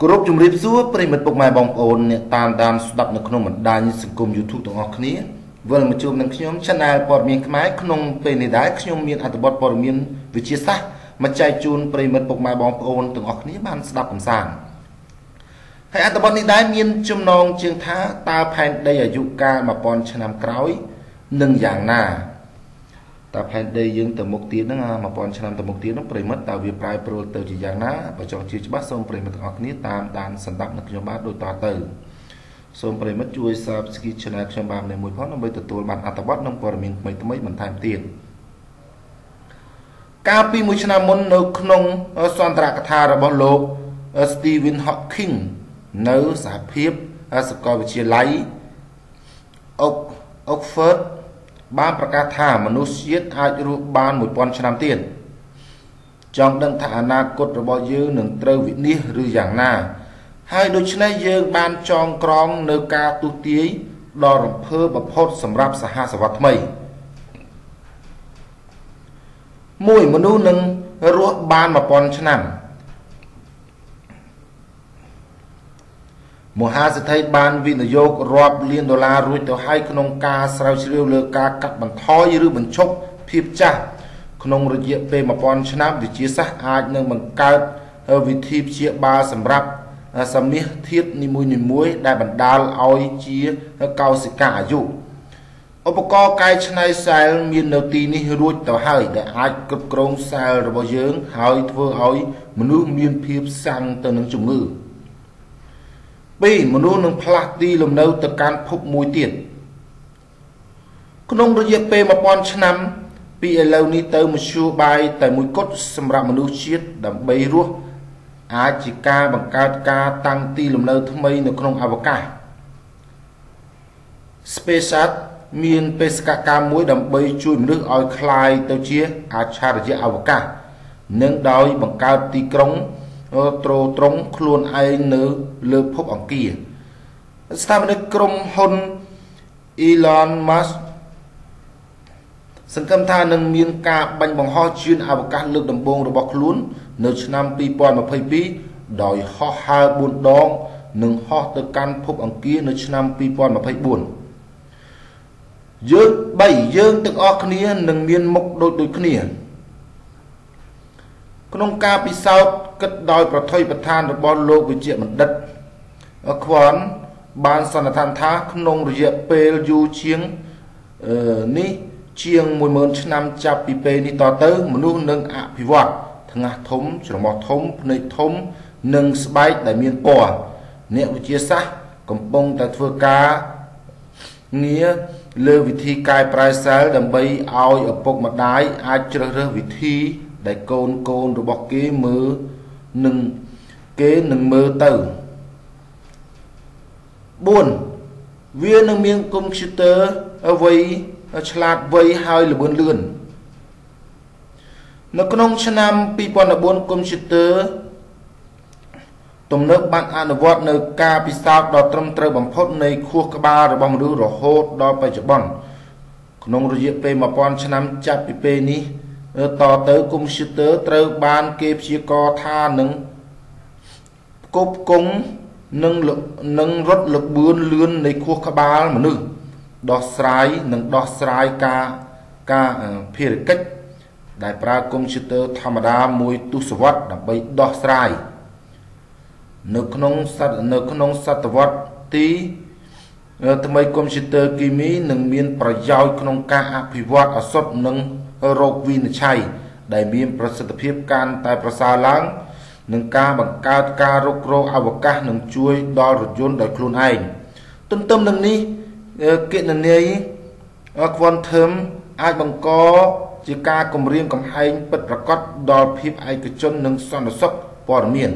គោរពជំរាបសួរប្រិមិត្តពុកម៉ែបងប្អូនអ្នកតាមដានស្ដាប់នៅក្នុងបណ្ដាញសង្គម YouTube ទាំងអស់គ្នាវិលមកជួបនឹងខ្ញុំ Channel ព័ត៌មានខ្មែរក្នុងពេលនេះដែរខ្ញុំមានអត្ថបទព័ត៌មានវិទ្យាសាស្ត្រមកចែកជូនប្រិមិត្តពុកម៉ែបងប្អូនទាំងអស់គ្នាបានស្ដាប់កំសាន្តហើយអត្ថបទនេះដែរមានចំណងជើងថាតើផែនដីអាយុកាល1000ឆ្នាំក្រោយនឹងយ៉ាងណា តើផែនដីយើងទៅមុខទៀតហ្នឹង1000ឆ្នាំទៅមុខទៀតហ្នឹងប្រិមិត្តតើវាប្រែប្រួលទៅជាយ៉ាងណាបើចង់ជឿច្បាស់សូមប្រិមិត្តទាំងអស់គ្នាតាមដានសន្តាប់នៅខ្ញុំបាទដូចតទៅសូមប្រិមិត្តជួយ Subscribe Channel ខ្ញុំបាទនៅមួយផងដើម្បីទទួលបានអត្ថបទនិងព័ត៌មានថ្មីៗបន្ថែមទៀតកាលពីមួយឆ្នាំមុននៅក្នុងសន្ទរកថារបស់លោក Stephen Hawking នៅសហភាពសាកលវិទ្យាល័យ Oxford បានប្រកាសថាមនុស្សជាតិអាចរស់បាន1000ឆ្នាំទៀតចង់ដឹងថាអនាគតរបស់យើងនឹងត្រូវវិនិច្ឆ័យឬយ៉ាងណា ហើយដូច្នេះយើងបានចងក្រងនៅការទុះទាយដ៏រំភើបបំផុតសម្រាប់សហសវត្សថ្មីមួយមនុស្សនឹងរស់បាន1000ឆ្នាំ មហាសេដ្ឋីបានវិនិយោគរាប់លានដុល្លាររួចទៅហើយក្នុងការស្រាវជ្រាវលើការកាត់បន្ថយឬបញ្ឈប់ភាពចាស់ក្នុងរយៈពេល1000ឆ្នាំវិទ្យាសាស្ត្រអាចនឹងបង្កើតវិធីព្យាបាលសម្រាប់សមាសធាតុនីមួយៗដែលបណ្ដាលឲ្យជាកោសិកាអាយុឧបករណ៍កែច្នៃសែលមាននៅទីនេះរួចទៅហើយដែលអាចគ្រប់គ្រងសែលរបស់យើង ហើយធ្វើឲ្យមនុស្សមានភាពសាំងទៅនឹងជំងឺ 2មនុស្សនឹងផ្លាស់ទីលំនៅទៅកាន់ភពមួយទៀតក្នុងរយៈពេល1000ឆ្នាំពីឥឡូវនេះទៅមធ្យោបាយតែមួយគត់សម្រាប់មនុស្សជាតិដើម្បីរស់អាចជាការបង្កើតការតាំងទីលំនៅថ្មីនៅក្នុងអវកាស SpaceX មានបេសកកម្មមួយដើម្បីជួយមនុស្សឲ្យคลายទៅជាអច្ឆរិយៈអវកាសនិងដោយបង្កើតទីក្រុង ត្រត្រង់ខ្លួនឯងនៅលើភពអង្គារស្ថាបនិកក្រុមហ៊ុន Elon Musk សង្ឃឹមថានឹងមានការបាញ់បង្ហោះយានអវកាសលើកដំបូងរបស់ខ្លួន នៅឆ្នាំ2022ដោយហោះហើរ4ដងនិងហោះទៅកាន់ភពអង្គារនៅឆ្នាំ2024យើង3យើងទាំងអស់គ្នានឹងមានមុខដូចដូចគ្នា ក្នុងការពិសោធន៍ គិតដោយប្រថុយប្រឋានរបស់លោកវិជ្ជបណ្ឌិតខ្វនបានសន្និដ្ឋានថាក្នុងរយៈពេលយូរជាងនេះជាង10000ឆ្នាំចាប់ពីពេលនេះតទៅ មនុស្សនឹងអភិវឌ្ឍថ្ងាសធំច្រមុះធំភ្នែកធំ និងស្បែកដែលមានពណ៌អ្នកវិទ្យាសាស្ត្រកំពុងតែធ្វើការងារលើវិធីកែប្រែសែលដើម្បីឲ្យឪពុកម្ដាយអាចជ្រើសរើសវិធីដែលកូនកូនរបស់គេមើល នឹងគេនឹងមើលទៅ4វានឹងមានកុំព្យូទ័រអ្វីឆ្លាតវៃហើយល្បឿនលឿននៅក្នុងឆ្នាំ2014កុំព្យូទ័រទំនើបបានអនុវត្តនៅការពិសោធន៍ដ៏ត្រឹមត្រូវបំផុតនៃខួរក្បាលរបស់មនុស្សរហូតដល់បច្ចុប្បន្នក្នុងរយៈពេល1000ឆ្នាំចាប់ពីពេលនេះ តទៅកុំព្យូទ័រត្រូវបានគេព្យាករថានឹងគប់គង់នឹងនឹងរត់លបឿនលឿននៃខួរក្បាលមនុស្សដោះស្រាយនិងដោះស្រាយការការភារកិច្ចដែលប្រើកុំព្យូទ័រធម្មតាមួយទសវត្សរ៍ដើម្បីដោះស្រាយនៅក្នុងសតនៅក្នុងសតវត្សទីថ្មីកុំព្យូទ័រគីមីនឹងមានប្រយោជន៍ក្នុងការអភិវឌ្ឍអសត់និង រោគវិនិច្ឆ័យដែលមានប្រសិទ្ធភាពកាន់តែប្រសើរឡើងនឹងការបង្កើតការរុករកអវកាសនឹងជួយដល់រថយន្តដោយខ្លួនឯងទន្ទឹមនឹងនេះគណនេយ្យ quantum អាចបង្កជាការគម្រាមកំហែងពិតប្រាកដដល់ភាពឯកជននិងសន្តិសុខព័ត៌មាន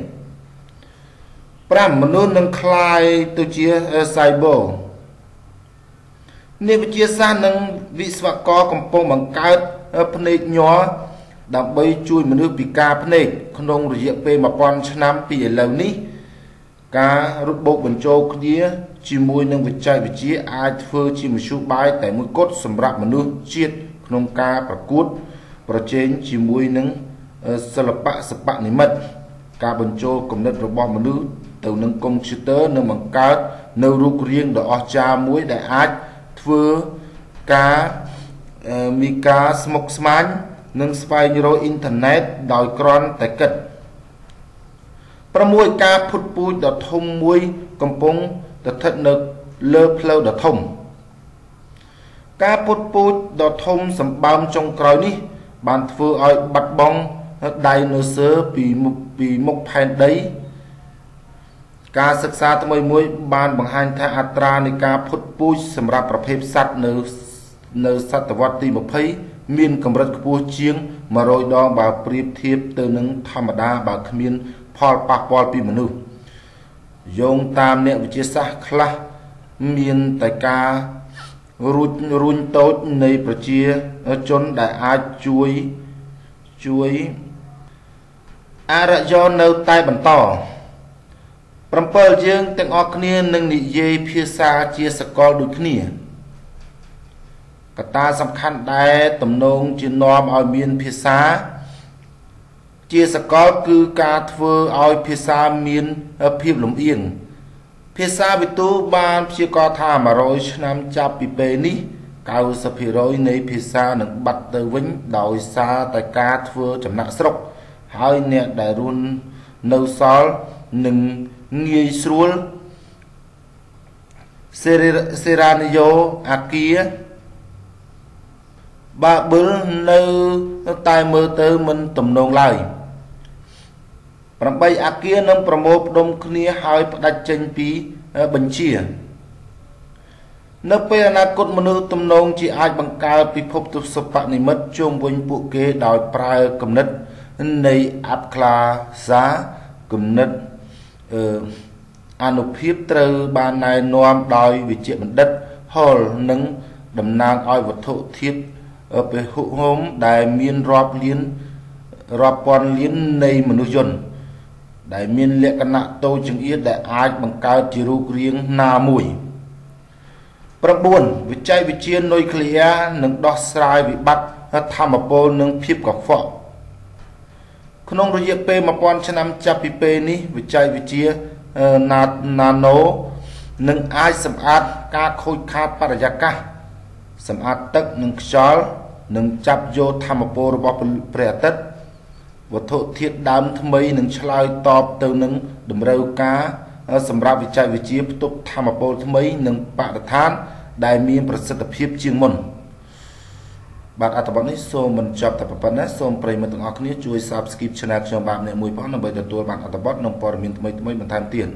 5មនុស្សនឹងคลายទៅជា cyber អ្នកវិទ្យាសាស្ត្រនិងវិស្វករកំពុងបង្កើត ភ្នែកញ័រដើម្បីជួយមនុស្សពិការភ្នែកក្នុងរយៈពេល1000ឆ្នាំពីឥឡូវនេះ ការរត់បោកបញ្ចូលគ្នាជាមួយនឹងវិច័យវិទ្យាអាចធ្វើជាមធ្យោបាយតែមួយគត់សម្រាប់មនុស្សជាតិក្នុងការប្រកួត ប្រជែងជាមួយនឹងសិល្បៈសបនិមិត្តការបញ្ចូលគំនិតរបស់មនុស្សទៅនឹងកុំព្យូទ័រនឹងបង្កើតនៅរូបរាងដ៏អស្ចារ្យមួយដែលអាចធ្វើការ មានការស្មុគស្មាញនិងស្វែងរកអ៊ីនធឺណិតដោយគ្រាន់តែគិត6ការផុតពូជដ៏ធំមួយកំពុងស្ថិតនៅលើផ្លូវដ៏ធំ ការពុតពូជដ៏ធំសម្បើមចុងក្រោយនេះ បានធ្វើឲ្យបាត់បង់ដៃណូស័រពីមុខពីមុខផែនដី ការសិក្សាថ្មីមួយបានបង្ហាញថាអត្រានៃការផុតពូជសម្រាប់ប្រភេទសត្វនៅ នៅសតវត្សទី20មានកម្រិតខ្ពស់ជាង100ដងបើប្រៀបធៀបទៅនឹងធម្មតាបើគ្មាន ផលប៉ះពាល់ពីមនុស្សយោងតាមអ្នកវិទ្យាសាស្ត្រខ្លះមានតែការរួចរួញតូចនៃប្រជាជនដែលអាចជួយជួយអរិយនៅតែបន្ត7យើងទាំងអស់គ្នានឹងនិយាយភាសាជាសកលដូចគ្នា កត្តាសំខាន់ដែលទំនងជានាំឲ្យមានភាសា ជាសកលគឺការធ្វើឲ្យភាសាមានភាពលំអៀងភាសាវិទូបានព្យាករថា100ឆ្នាំចាប់ពីពេលនេះ90%នៃភាសានឹងបាត់ទៅវិញដោយសារតែការធ្វើចំណាក់ស្រុក ហើយអ្នកដែលរស់នៅសល់នឹងងាយស្រួលសេរានីយ៉ូអាគា បាប៊ឺលនៅតែមើលទៅមិនទំនងឡើយ8អាគារនឹងប្រមូលផ្ដុំគ្នាហើយផ្ដាច់ចេញពីបញ្ជា នៅពេលអនាគតមនុស្សទំនងជាអាចបង្កើតពិភពទស្សបនិមិត្តជុំវិញពួកគេដោយប្រើគំនិតនៃអបក្លាសាគំនិតអឺអនុភាពត្រូវបានណែនាំដោយវិជ្ជបណ្ឌិត Hall និងតំណាងឲ្យវត្ថុធាតុ ពហុហុំដែលមានរាប់លានរាប់ពាន់លាននៃមនុស្សយន្តដែលមានលក្ខណៈតូចចង្អៀតដែលអាចបង្កើតជារូបរាងណាមួយ9វិច័យវិទ្យានុយក្លេអ៊ែរនឹងដោះស្រាយវិបត្តិធម្មពលនិងភាពកខ្វក់ក្នុងរយៈពេល1000ឆ្នាំចាប់ពីពេលនេះវិច័យវិទ្យាណាណូនឹងអាចសម្អាតការខូចខាតបរិយាកាស សម្អាតទឹកនិងខ្យល់និងចាប់យកធម្មពលរបស់ព្រះអាទិត្យវត្ថុធាតុដើមថ្មីនឹងឆ្លើយតបទៅនឹងតម្រូវការសម្រាប់វិច័យវិទ្យាផ្ទុកធម្មពលថ្មីនិងបរិស្ថាន ដែលមានប្រសិទ្ធភាពជាងមុនបាទអត្ថបទនេះសូមបញ្ចប់តែប៉ុណ្ណេះសូមប្រិយមិត្តទាំងអស់គ្នាជួយ Subscribe Channel ខ្ញុំបាទម្នាក់មួយផងដើម្បីទទួលបានអត្ថបទនិងព័ត៌មានថ្មីៗបន្ថែមទៀត